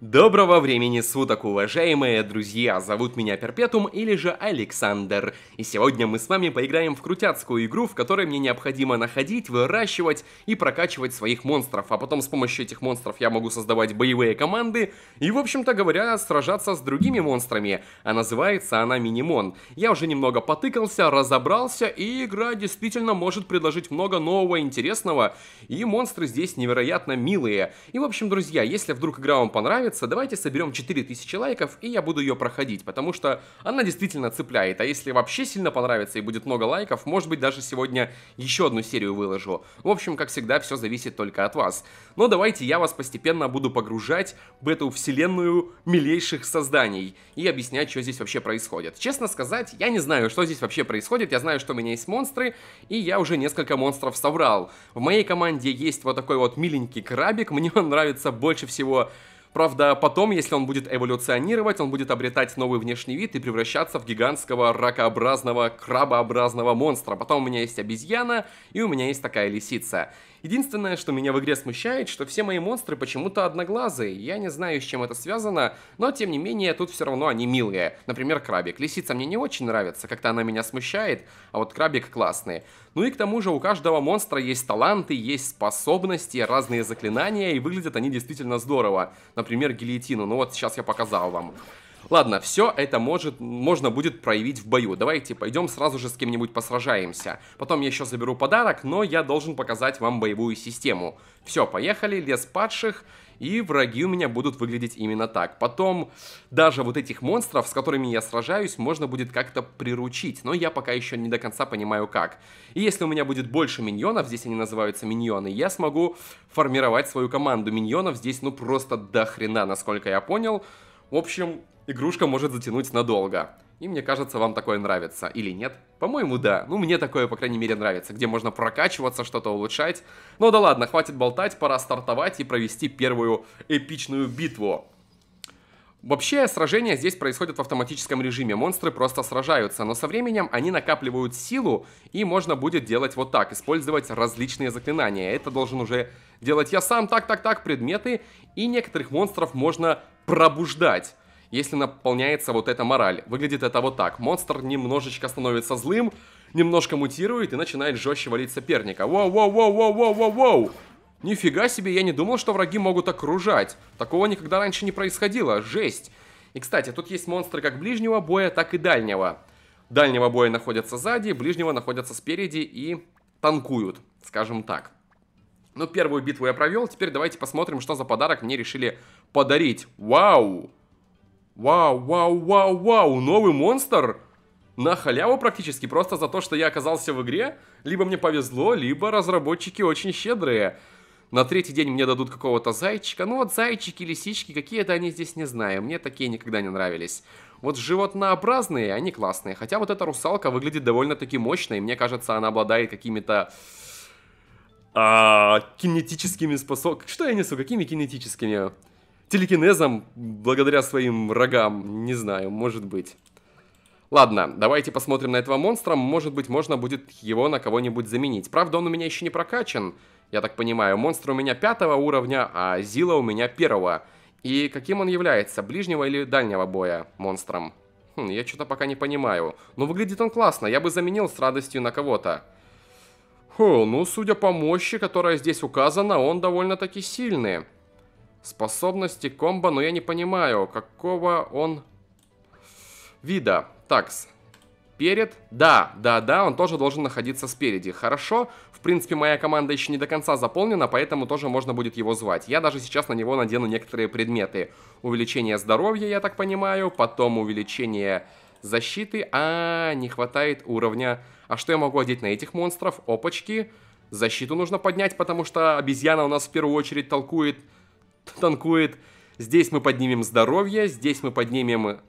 Доброго времени суток, уважаемые друзья! Зовут меня Перпетум или же Александр. И сегодня мы с вами поиграем в крутяцкую игру, в которой мне необходимо находить, выращивать и прокачивать своих монстров. А потом с помощью этих монстров я могу создавать боевые команды и, в общем-то говоря, сражаться с другими монстрами. А называется она Минимон. Я уже немного потыкался, разобрался, и игра действительно может предложить много нового интересного. И монстры здесь невероятно милые. И, в общем, друзья, если вдруг игра вам понравится, нравится, давайте соберем 4000 лайков, и я буду ее проходить, потому что она действительно цепляет. А если вообще сильно понравится и будет много лайков, может быть даже сегодня еще одну серию выложу. В общем, как всегда, все зависит только от вас. Но давайте я вас постепенно буду погружать в эту вселенную милейших созданий и объяснять, что здесь вообще происходит. Честно сказать, я не знаю, что здесь вообще происходит. Я знаю, что у меня есть монстры, и я уже несколько монстров собрал. В моей команде есть вот такой вот миленький крабик, мне он нравится больше всего Правда, потом, если он будет эволюционировать, он будет обретать новый внешний вид и превращаться в гигантского ракообразного, крабообразного монстра. Потом у меня есть обезьяна, и у меня есть такая лисица. Единственное, что меня в игре смущает, что все мои монстры почему-то одноглазые. Я не знаю, с чем это связано, но тем не менее, тут все равно они милые. Например, крабик. Лисица мне не очень нравится, как-то она меня смущает, а вот крабик классный. Ну и к тому же у каждого монстра есть таланты, есть способности, разные заклинания, и выглядят они действительно здорово. Например, гильотину. Ну вот сейчас я показал вам. Ладно, все это может, можно будет проявить в бою. Давайте пойдем сразу же с кем-нибудь посражаемся. Потом я еще заберу подарок, но я должен показать вам боевую систему. Все, поехали, лес падших. И враги у меня будут выглядеть именно так. Потом даже вот этих монстров, с которыми я сражаюсь, можно будет как-то приручить. Но я пока еще не до конца понимаю как. И если у меня будет больше миньонов, здесь они называются миньоны, я смогу формировать свою команду миньонов. Здесь ну просто до хрена, насколько я понял. В общем, игрушка может затянуть надолго. И мне кажется, вам такое нравится. Или нет? По-моему, да. Ну, мне такое, по крайней мере, нравится. Где можно прокачиваться, что-то улучшать. Ну да ладно, хватит болтать, пора стартовать и провести первую эпичную битву. Вообще, сражения здесь происходят в автоматическом режиме. Монстры просто сражаются, но со временем они накапливают силу, и можно будет делать вот так, использовать различные заклинания. Это должен уже делать я сам, так-так-так, предметы, и некоторых монстров можно пробуждать если наполняется вот эта мораль. Выглядит это вот так. Монстр немножечко становится злым, немножко мутирует и начинает жестче валить соперника. Воу-воу-воу-воу-воу-воу-воу! Нифига себе, я не думал, что враги могут окружать. Такого никогда раньше не происходило. Жесть. И, кстати, тут есть монстры как ближнего боя, так и дальнего. Дальнего боя находятся сзади, ближнего находятся спереди и танкуют, скажем так. Ну, первую битву я провел, теперь давайте посмотрим, что за подарок мне решили подарить. Вау! Вау, вау, вау, вау, новый монстр? На халяву практически, просто за то, что я оказался в игре. Либо мне повезло, либо разработчики очень щедрые. На третий день мне дадут какого-то зайчика. Ну вот зайчики, лисички, какие-то они здесь не знаю. Мне такие никогда не нравились. Вот животнообразные, они классные. Хотя вот эта русалка выглядит довольно-таки мощной. Мне кажется, она обладает какими-то... А, кинетическими способностями. Что я несу? Какими кинетическими? Телекинезом благодаря своим рогам. Не знаю, может быть. Ладно, давайте посмотрим на этого монстра. Может быть, можно будет его на кого-нибудь заменить. Правда, он у меня еще не прокачан, я так понимаю. Монстр у меня пятого уровня, а Зила у меня первого. И каким он является? Ближнего или дальнего боя монстром? Хм, я что-то пока не понимаю. Но выглядит он классно, я бы заменил с радостью на кого-то. Хо, ну, судя по мощи, которая здесь указана, он довольно-таки сильный. Способности комбо, но я не понимаю, какого он вида. Такс. Перед. Да, да, да, он тоже должен находиться спереди. Хорошо. В принципе, моя команда еще не до конца заполнена, поэтому тоже можно будет его звать. Я даже сейчас на него надену некоторые предметы. Увеличение здоровья, я так понимаю, потом увеличение защиты. А, не хватает уровня. А что я могу одеть на этих монстров? Опачки. Защиту нужно поднять, потому что обезьяна у нас в первую очередь толкует танкует. Здесь мы поднимем здоровье, здесь мы поднимем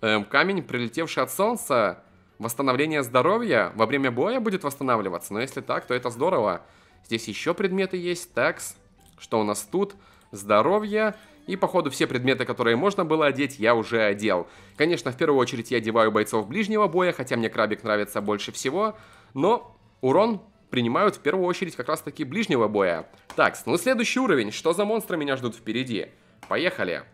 э, камень, прилетевший от солнца. Восстановление здоровья во время боя будет восстанавливаться, но если так, то это здорово. Здесь еще предметы есть, такс. Что у нас тут? Здоровье. И, походу, все предметы, которые можно было одеть, я уже одел. Конечно, в первую очередь я одеваю бойцов ближнего боя, хотя мне крабик нравится больше всего. Но урон принимают в первую очередь как раз таки ближнего боя. Так, ну следующий уровень. Что за монстры меня ждут впереди? Поехали.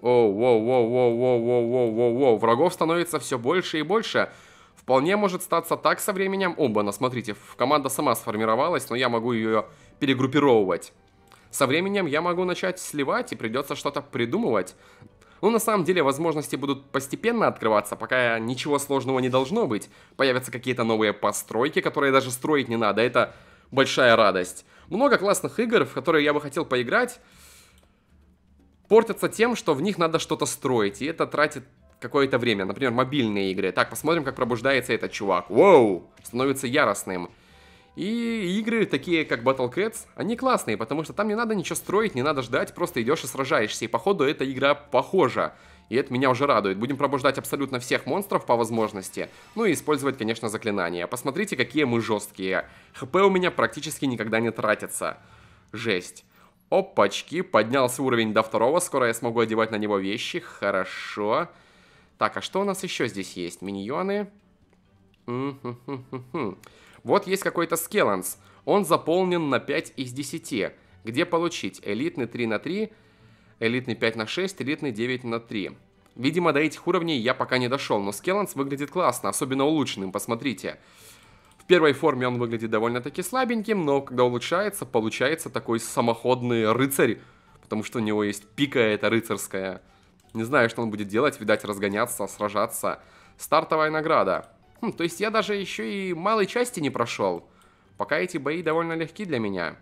Оу, воу, воу, воу, воу, воу, воу, воу, воу. Врагов становится все больше и больше. Вполне может статься так со временем. Оба, смотрите, команда сама сформировалась, но я могу ее перегруппировывать. Со временем я могу начать сливать и придется что-то придумывать. Ну, на самом деле, возможности будут постепенно открываться, пока ничего сложного не должно быть. Появятся какие-то новые постройки, которые даже строить не надо. Это большая радость. Много классных игр, в которые я бы хотел поиграть, портятся тем, что в них надо что-то строить, и это тратит какое-то время. Например, мобильные игры. Так, посмотрим, как пробуждается этот чувак. Воу! Становится яростным. И игры, такие как Battle Cats, они классные, потому что там не надо ничего строить, не надо ждать, просто идешь и сражаешься. И походу эта игра похожа. И это меня уже радует. Будем пробуждать абсолютно всех монстров по возможности. Ну и использовать, конечно, заклинания. Посмотрите, какие мы жесткие. ХП у меня практически никогда не тратится. Жесть. Опачки, поднялся уровень до второго, скоро я смогу одевать на него вещи, хорошо. Так, а что у нас еще здесь есть? Миньоны. Вот есть какой-то скеланс. Он заполнен на 5 из 10. Где получить? Элитный 3 на 3, элитный 5 на 6, элитный 9 на 3. Видимо, до этих уровней я пока не дошел, но скеланс выглядит классно, особенно улучшенным, посмотрите. В первой форме он выглядит довольно-таки слабеньким, но когда улучшается, получается такой самоходный рыцарь, потому что у него есть пика эта рыцарская. Не знаю, что он будет делать, видать, разгоняться, сражаться. Стартовая награда. Хм, то есть я даже еще и малой части не прошел. Пока эти бои довольно легки для меня.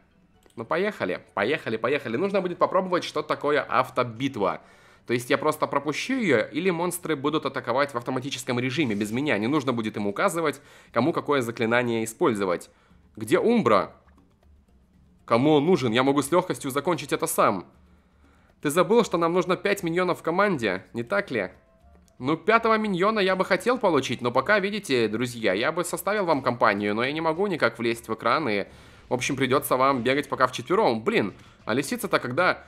Ну, поехали, поехали, поехали. Нужно будет попробовать, что такое автобитва. То есть я просто пропущу ее, или монстры будут атаковать в автоматическом режиме без меня. Не нужно будет им указывать, кому какое заклинание использовать. Где Умбра? Кому он нужен? Я могу с легкостью закончить это сам. Ты забыл, что нам нужно 5 миньонов в команде, не так ли? Ну, пятого миньона я бы хотел получить, но пока, видите, друзья, я бы составил вам компанию, но я не могу никак влезть в экран, и, в общем, придется вам бегать пока вчетвером. Блин, а лисица-то, когда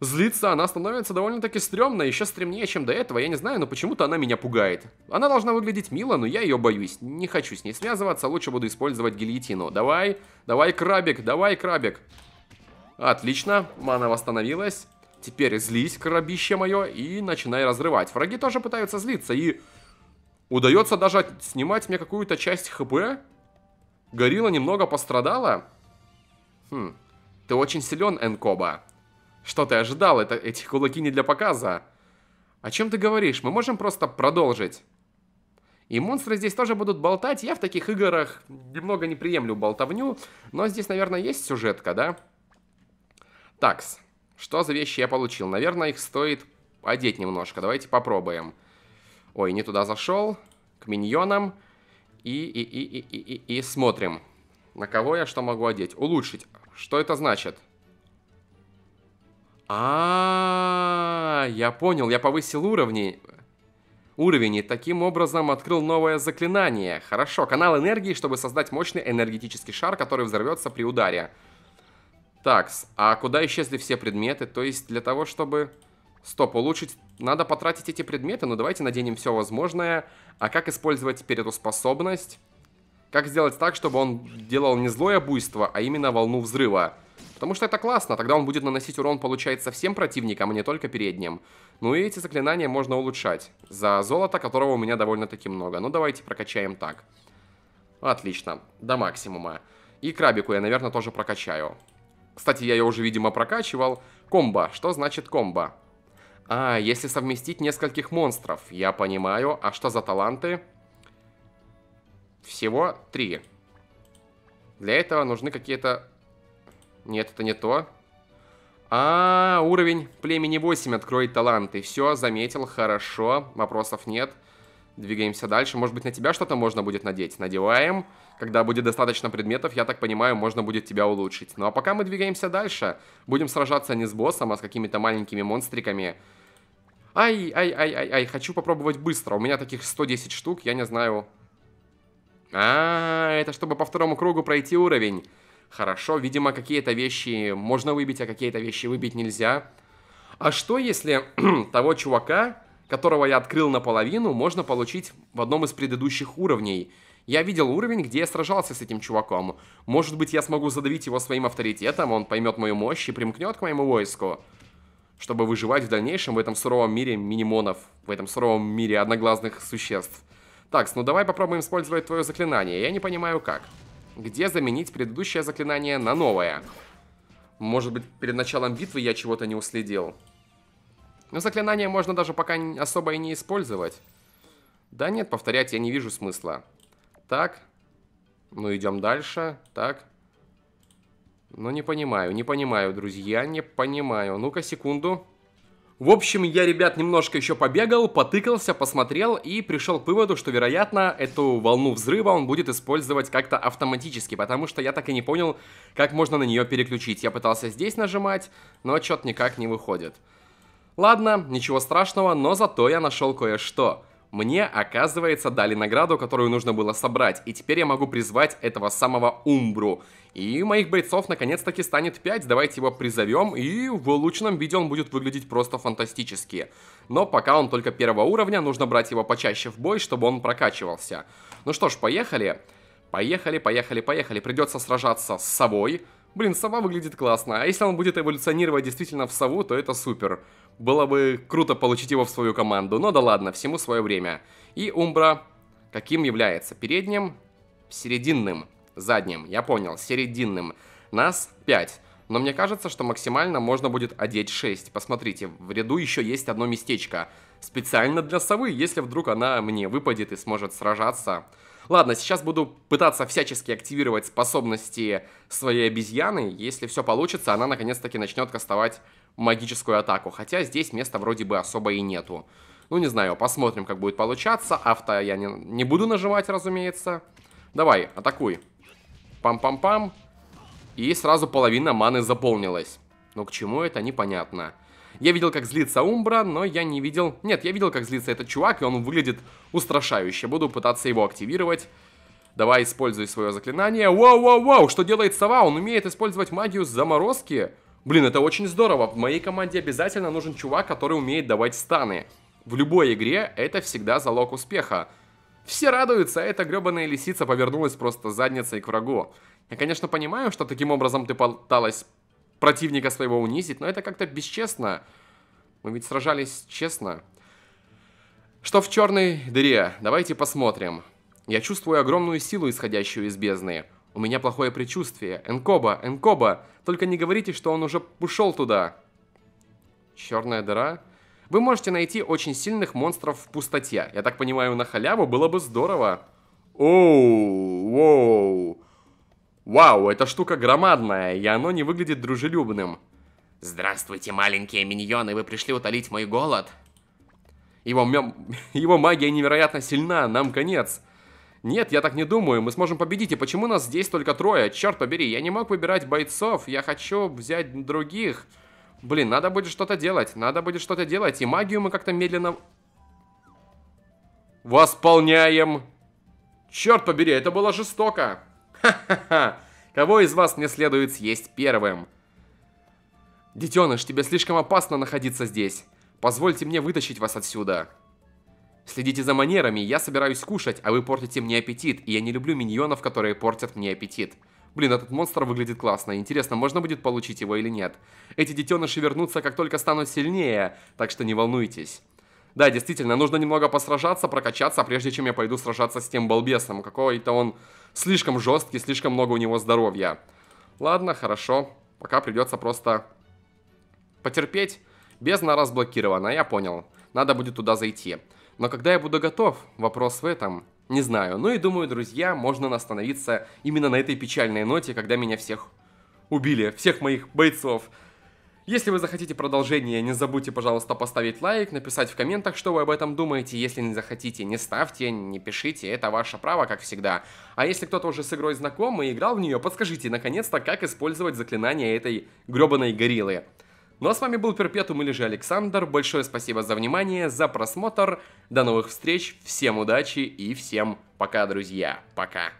злится, она становится довольно-таки стрёмной, еще стремнее, чем до этого, я не знаю, но почему-то она меня пугает. Она должна выглядеть мило, но я ее боюсь, не хочу с ней связываться, лучше буду использовать гильотину. Давай, давай, крабик, давай, крабик. Отлично, мана восстановилась. Теперь злись, крабище мое, и начинай разрывать. Враги тоже пытаются злиться, и... Удается даже снимать мне какую-то часть хп? Горилла немного пострадала? Хм, ты очень силен, Энкоба. Что ты ожидал? Это, эти кулаки не для показа. О чем ты говоришь? Мы можем просто продолжить. И монстры здесь тоже будут болтать. Я в таких играх немного не приемлю болтовню. Но здесь, наверное, есть сюжетка, да? Такс. Что за вещи я получил? Наверное, их стоит одеть немножко. Давайте попробуем. Ой, не туда зашел. К миньонам. И, и, и, и, и, и, и смотрим. На кого я что могу одеть? Улучшить. Что это значит? А, я понял, я повысил уровни. Уровень и таким образом открыл новое заклинание. Хорошо, канал энергии, чтобы создать мощный энергетический шар, который взорвется при ударе. Так, а куда исчезли все предметы? То есть для того, чтобы... Стоп, улучшить... Надо потратить эти предметы, но ну, давайте наденем все возможное. А как использовать теперь эту способность? Как сделать так, чтобы он делал не злое буйство, а именно волну взрыва? Потому что это классно, тогда он будет наносить урон, получается, всем противникам, а не только передним. Ну и эти заклинания можно улучшать. За золото, которого у меня довольно-таки много. Ну давайте прокачаем так. Отлично, до максимума. И крабику я, наверное, тоже прокачаю. Кстати, я ее уже, видимо, прокачивал. Комбо. Что значит комбо? А, если совместить нескольких монстров. Я понимаю. А что за таланты? Всего три. Для этого нужны какие-то... Нет, это не то. А, уровень племени 8 откроет таланты. Все, заметил, хорошо. Вопросов нет. Двигаемся дальше. Может быть, на тебя что-то можно будет надеть? Надеваем. Когда будет достаточно предметов, я так понимаю, можно будет тебя улучшить. Ну а пока мы двигаемся дальше. Будем сражаться не с боссом, а с какими-то маленькими монстриками. Ай, ай, ай, ай, ай, хочу попробовать быстро. У меня таких 110 штук, я не знаю. А, это чтобы по второму кругу пройти уровень. Хорошо, видимо, какие-то вещи можно выбить, а какие-то вещи выбить нельзя. А что если того чувака, которого я открыл наполовину, можно получить в одном из предыдущих уровней? Я видел уровень, где я сражался с этим чуваком. Может быть, я смогу задавить его своим авторитетом, он поймет мою мощь и примкнет к моему войску. чтобы выживать в дальнейшем в этом суровом мире минимонов, в этом суровом мире одноглазных существ. Так, ну давай попробуем использовать твое заклинание. Я не понимаю как. Где заменить предыдущее заклинание на новое? Может быть, перед началом битвы я чего-то не уследил. Но заклинание можно даже пока особо и не использовать. Да нет, повторять я не вижу смысла. Так. Ну, идем дальше. Так. Ну, не понимаю, не понимаю, друзья, не понимаю. Ну-ка, секунду. В общем, я, ребят, немножко еще побегал, потыкался, посмотрел и пришел к выводу, что, вероятно, эту волну взрыва он будет использовать как-то автоматически, потому что я так и не понял, как можно на нее переключить. Я пытался здесь нажимать, но что-то никак не выходит. Ладно, ничего страшного, но зато я нашел кое-что. Мне, оказывается, дали награду, которую нужно было собрать, и теперь я могу призвать этого самого Умбру. И моих бойцов наконец-таки станет 5, давайте его призовем, и в улучшенном виде он будет выглядеть просто фантастически. Но пока он только первого уровня, нужно брать его почаще в бой, чтобы он прокачивался. Ну что ж, поехали. Поехали, поехали, поехали. Придется сражаться с совой. Блин, сова выглядит классно, а если он будет эволюционировать действительно в сову, то это супер. Было бы круто получить его в свою команду, но да ладно, всему свое время. И Умбра каким является? Передним, серединным, задним, я понял, серединным. Нас 5. Но мне кажется, что максимально можно будет одеть 6. Посмотрите, в ряду еще есть одно местечко. Специально для совы, если вдруг она мне выпадет и сможет сражаться. Ладно, сейчас буду пытаться всячески активировать способности своей обезьяны. Если все получится, она наконец-таки начнет кастовать магическую атаку. Хотя здесь места вроде бы особо и нету. Ну, не знаю, посмотрим, как будет получаться. Авто я не, не буду нажимать, разумеется. Давай, атакуй. Пам-пам-пам. И сразу половина маны заполнилась. Но к чему это, непонятно. Я видел, как злится Умбра, но я не видел... Нет, я видел, как злится этот чувак, и он выглядит устрашающе. Буду пытаться его активировать. Давай, используй свое заклинание. Вау-вау-вау, что делает сова? Он умеет использовать магию заморозки. Блин, это очень здорово. В моей команде обязательно нужен чувак, который умеет давать станы. В любой игре это всегда залог успеха. Все радуются, а эта гребаная лисица повернулась просто задницей к врагу. Я, конечно, понимаю, что таким образом ты пыталась противника своего унизить, но это как-то бесчестно. Мы ведь сражались честно. Что в черной дыре? Давайте посмотрим. Я чувствую огромную силу, исходящую из бездны. У меня плохое предчувствие. Энкоба, Энкоба, только не говорите, что он уже ушел туда. Черная дыра? Вы можете найти очень сильных монстров в пустоте. Я так понимаю, на халяву было бы здорово. Оу, воу. Вау, эта штука громадная, и оно не выглядит дружелюбным. Здравствуйте, маленькие миньоны, вы пришли утолить мой голод? Его, его магия невероятно сильна, нам конец. Нет, я так не думаю, мы сможем победить, и почему нас здесь только трое? Черт побери, я не мог выбирать бойцов, я хочу взять других. Блин, надо будет что-то делать, надо будет что-то делать, и магию мы как-то медленно... Восполняем. Черт побери, это было жестоко. Ха-ха-ха! Кого из вас мне следует съесть первым? Детеныш, тебе слишком опасно находиться здесь. Позвольте мне вытащить вас отсюда. Следите за манерами, я собираюсь кушать, а вы портите мне аппетит, и я не люблю миньонов, которые портят мне аппетит. Блин, этот монстр выглядит классно. Интересно, можно будет получить его или нет? Эти детеныши вернутся, как только станут сильнее, так что не волнуйтесь. Да, действительно, нужно немного посражаться, прокачаться, прежде чем я пойду сражаться с тем балбесом. Какой-то он слишком жесткий, слишком много у него здоровья. Ладно, хорошо. Пока придется просто потерпеть. Бездна разблокирована, я понял. Надо будет туда зайти. Но когда я буду готов, вопрос в этом. Не знаю. Ну и думаю, друзья, можно остановиться именно на этой печальной ноте, когда меня всех убили, всех моих бойцов. Если вы захотите продолжение, не забудьте, пожалуйста, поставить лайк, написать в комментах, что вы об этом думаете. Если не захотите, не ставьте, не пишите, это ваше право, как всегда. А если кто-то уже с игрой знаком и играл в нее, подскажите, наконец-то, как использовать заклинание этой гребаной гориллы. Ну а с вами был Перпетум или же Александр. Большое спасибо за внимание, за просмотр. До новых встреч, всем удачи и всем пока, друзья. Пока.